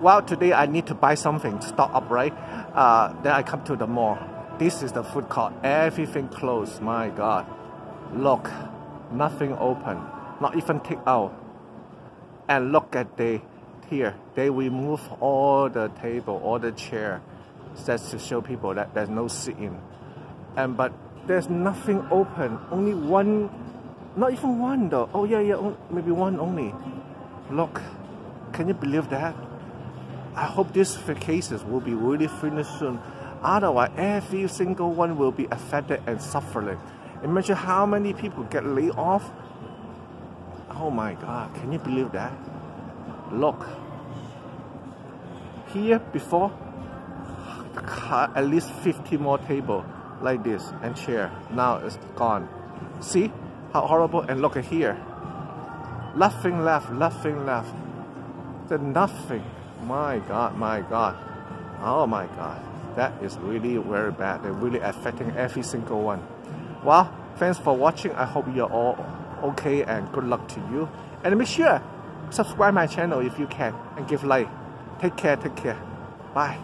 well, today I need to buy something, stock up, right? Uh, then I come to the mall. This is the food court. Everything closed. My God. Look, nothing open. Not even take out. And look at the here. They remove all the table, all the chair. That's to show people that there's no sitting. And but there's nothing open. Only one. Not even one though. Oh yeah, yeah. Maybe one only. Look. Can you believe that? I hope these cases will be really finished soon. Otherwise, every single one will be affected and suffering. Imagine how many people get laid off. Oh my God, can you believe that? Look. Here before, at least 50 more table like this and chair. Now it's gone. See how horrible? And look at here. Nothing left, nothing left. There's nothing. My God, my God. Oh my God. That is really very bad. They're really affecting every single one. Well, thanks for watching. I hope you're all okay and good luck to you. And make sure subscribe my channel if you can and give like. Take care, take care. Bye.